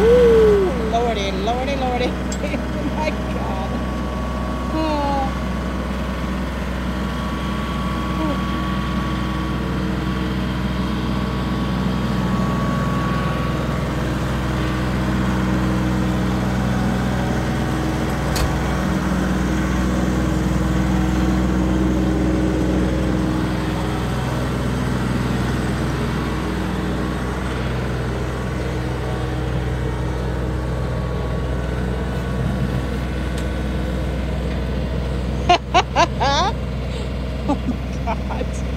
Ooh, lordy, lordy, lordy. Oh my god.